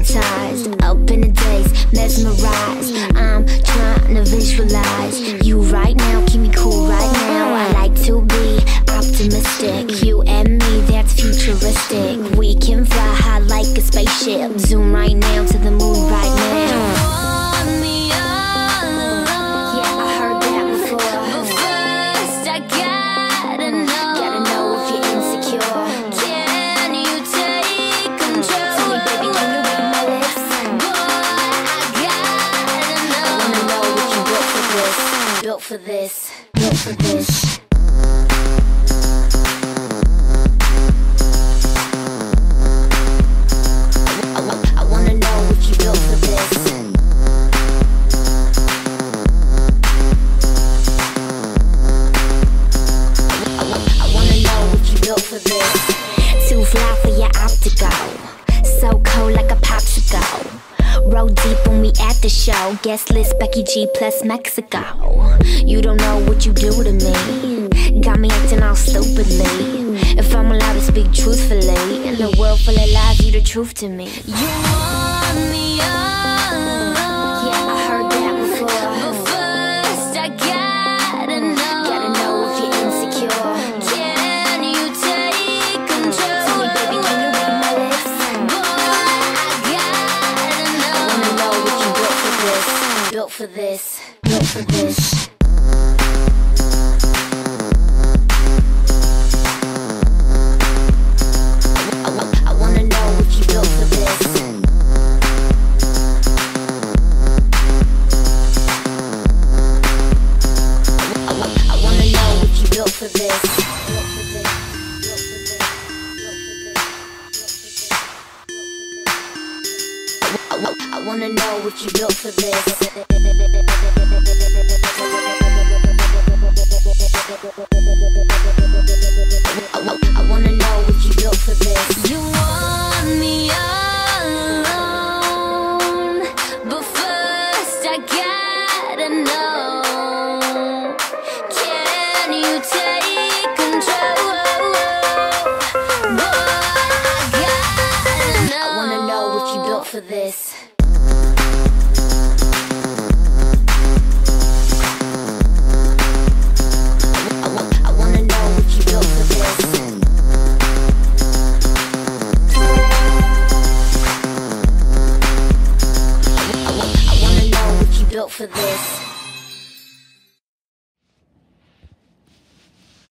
hypnotized Up in the daze, mesmerized. I'm trying to visualize You right now, keep me cool right now. I like to be optimistic You and me, that's futuristic. We can fly high like a spaceship Zoom right now to the moon right Built for this. Built for this. Too fly for your optical. So cold like. Roll deep when we at the show. Guest list Becky G plus Mexico. You don't know what you do to me. Got me acting all stupidly. If I'm allowed to speak truthfully, in a world full of lies, you the truth to me. You want me all For this, built for this. Built for this. I wa- I wanna know if you built for this. I wa- I wanna know you built for this. You want me alone, but first I gotta wanna I wanna know what you built for this. I wanna know if you built for this.